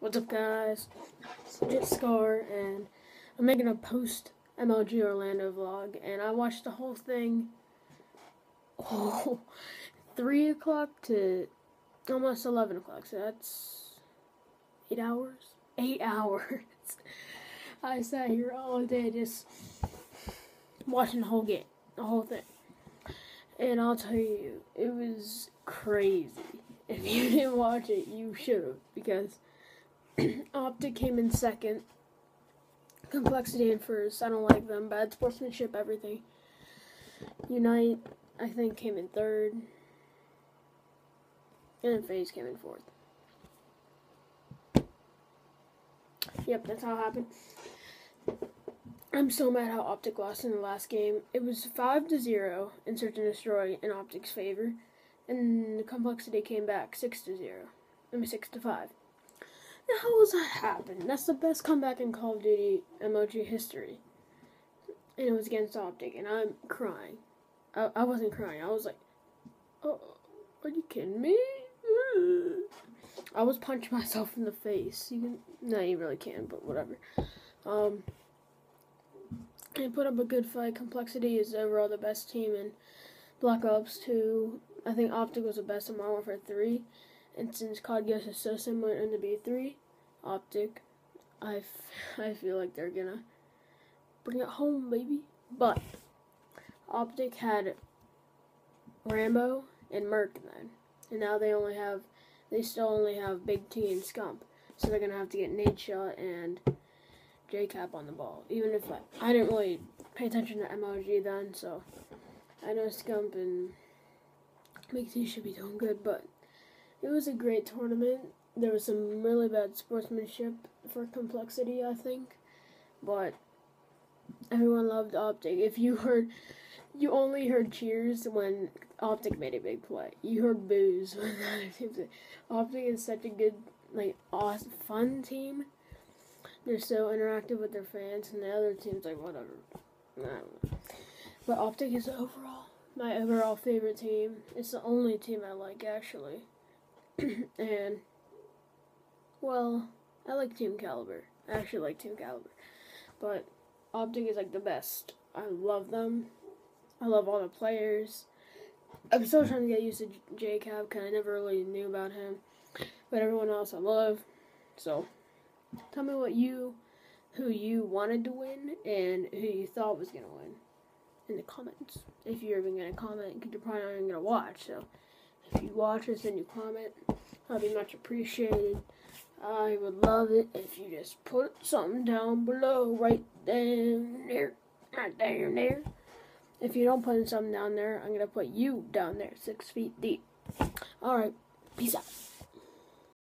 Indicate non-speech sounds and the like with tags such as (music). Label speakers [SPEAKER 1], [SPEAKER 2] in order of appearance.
[SPEAKER 1] What's up, guys? It's LegitScar, and I'm making a post MLG Orlando vlog, and I watched the whole thing. Oh, (laughs) three o'clock to almost eleven o'clock. So that's eight hours. Eight (laughs) hours. I sat here all day just watching the whole game, the whole thing, and I'll tell you, it was crazy. If you (laughs) didn't watch it, you should have because (clears throat) Optic came in second. Complexity in first. I don't like them. Bad sportsmanship, everything. Unite, I think, came in third. And then FaZe came in fourth. Yep, that's how it happened. I'm so mad how Optic lost in the last game. It was 5 to 0 in Search and Destroy in Optic's favor. And Complexity came back 6 to 0. I mean, 6 to 5 how does that happen? That's the best comeback in Call of Duty MLG history. And it was against Optic, and I'm crying. I, I wasn't crying. I was like, oh, are you kidding me? I was punching (laughs) myself in the face. You can, no, you really can't, but whatever. Um, I put up a good fight. Complexity is overall the best team in Black Ops 2. I think Optic was the best in Modern Warfare 3. And since COD Ghost is so similar in the B3, Optic, I, (laughs) I feel like they're gonna bring it home, baby. But Optic had Rambo and MerK then, and now they only have, they still only have Big T and Scump, so they're gonna have to get Nadeshot and JKap on the ball. Even if I, I didn't really pay attention to MLG then, so I know Scump and Big T should be doing good, but it was a great tournament. There was some really bad sportsmanship for complexity, I think, but everyone loved Optic. If you heard, you only heard cheers when Optic made a big play. You heard boos when (laughs) other teams. Optic is such a good, like, awesome, fun team. They're so interactive with their fans, and the other teams like whatever. But Optic is overall my overall favorite team. It's the only team I like actually. (clears throat) and well, I like Team Kaliber. I actually like Team Kaliber, but Optic is like the best. I love them. I love all the players. I'm still trying to get used to JKap because I never really knew about him, but everyone else I love. So, tell me what you, who you wanted to win, and who you thought was gonna win in the comments. If you're even gonna comment, because you're probably not even gonna watch. So. If you watch this and you comment, that'd be much appreciated. I would love it if you just put something down below, right down there, right down there. If you don't put something down there, I'm gonna put you down there, six feet deep. All right, peace out.